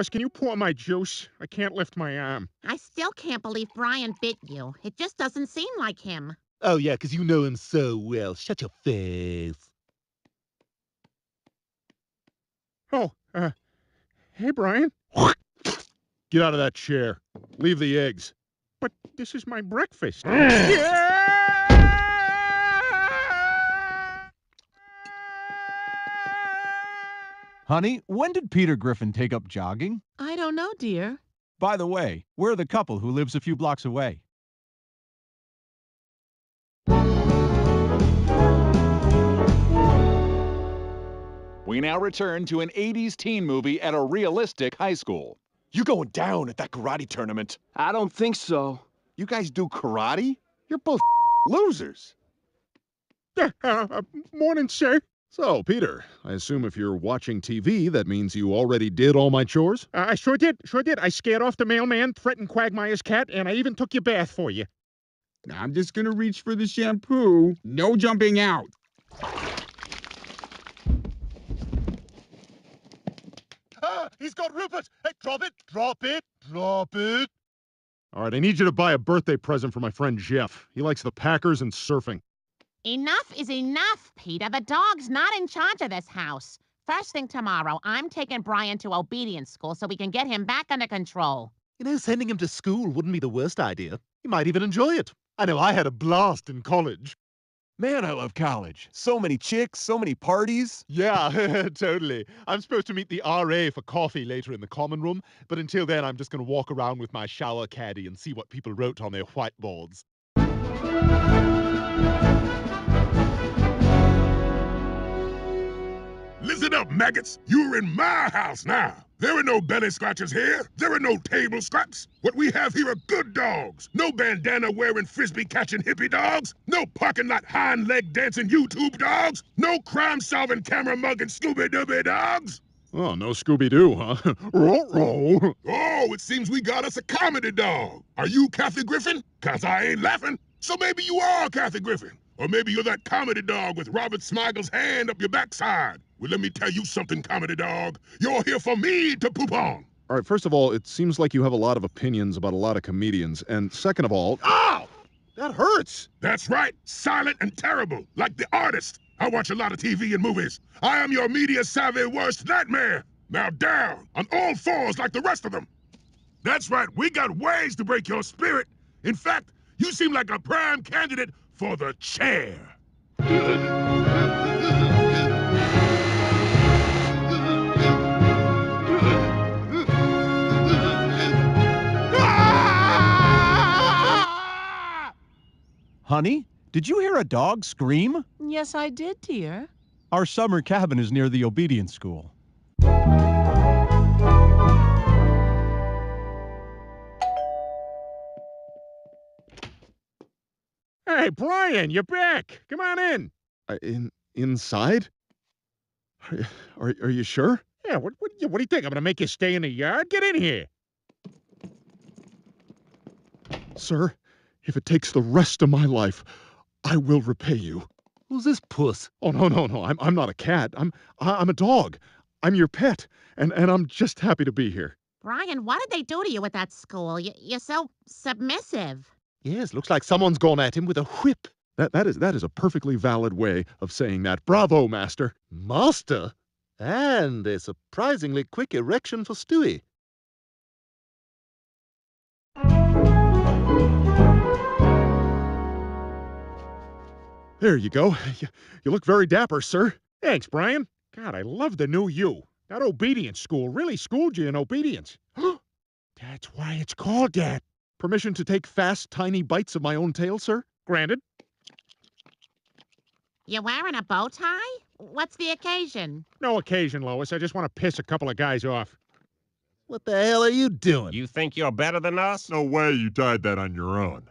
Lois, can you pour my juice? I can't lift my arm. I still can't believe Brian bit you. It just doesn't seem like him. Oh, yeah, 'cause you know him so well. Shut your face. Oh, uh, hey, Brian. Get out of that chair. Leave the eggs. But this is my breakfast. Honey, when did Peter Griffin take up jogging? I don't know, dear. By the way, we're the couple who lives a few blocks away. We now return to an 80s teen movie at a realistic high school. You going down at that karate tournament? I don't think so. You guys do karate? You're both losers. Uh, morning, sir. So, Peter, I assume if you're watching TV, that means you already did all my chores? Uh, I sure did, sure did. I scared off the mailman, threatened Quagmire's cat, and I even took your bath for you. I'm just gonna reach for the shampoo. No jumping out. Ah, he's got Rupert. Hey, drop it, drop it, drop it. All right, I need you to buy a birthday present for my friend Jeff. He likes the Packers and surfing. Enough is enough, Peter. The dog's not in charge of this house. First thing tomorrow, I'm taking Brian to obedience school so we can get him back under control. You know, sending him to school wouldn't be the worst idea. He might even enjoy it. I know I had a blast in college. Man, I love college. So many chicks, so many parties. Yeah, totally. I'm supposed to meet the RA for coffee later in the common room, but until then, I'm just going to walk around with my shower caddy and see what people wrote on their whiteboards. Listen up, maggots. You're in my house now. There are no belly scratchers here. There are no table scraps. What we have here are good dogs. No bandana wearing frisbee catching hippie dogs. No parking lot hind leg dancing YouTube dogs. No crime solving camera mugging Scooby Dooby dogs. Oh, no Scooby Doo, huh? Ruh-roh. Oh, it seems we got us a comedy dog. Are you Kathy Griffin? Cause I ain't laughing. So maybe you are Kathy Griffin. Or maybe you're that comedy dog with Robert Smigel's hand up your backside. Well, let me tell you something, comedy dog. You're here for me to poop on. All right, first of all, it seems like you have a lot of opinions about a lot of comedians. And second of all, Ow! That hurts. That's right, silent and terrible, like the artist. I watch a lot of TV and movies. I am your media savvy worst nightmare. Now down, on all fours like the rest of them. That's right, we got ways to break your spirit. In fact, you seem like a prime candidate for the chair. Honey, did you hear a dog scream? Yes, I did, dear. Our summer cabin is near the obedience school. Hey, Brian, you're back. Come on in. uh, in inside? Are, are, are you sure? Yeah, what, what, what do you think? I'm gonna make you stay in the yard? Get in here. Sir, if it takes the rest of my life, I will repay you. Who's this puss? Oh no, no, no. I'm I'm not a cat. I'm I- I'm a dog. I'm your pet, and and I'm just happy to be here. Brian, what did they do to you at that school? You, you're so submissive. Yes, looks like someone's gone at him with a whip. That that is that is a perfectly valid way of saying that. Bravo, master. Master? And a surprisingly quick erection for Stewie. There you go. You, you look very dapper, sir. Thanks, Brian. God, I love the new you. That obedience school really schooled you in obedience. That's why it's called that. Permission to take fast, tiny bites of my own tail, sir? Granted. You are wearing a bow tie? What's the occasion? No occasion, Lois. I just want to piss a couple of guys off. What the hell are you doing? You think you're better than us? No way you tied that on your own.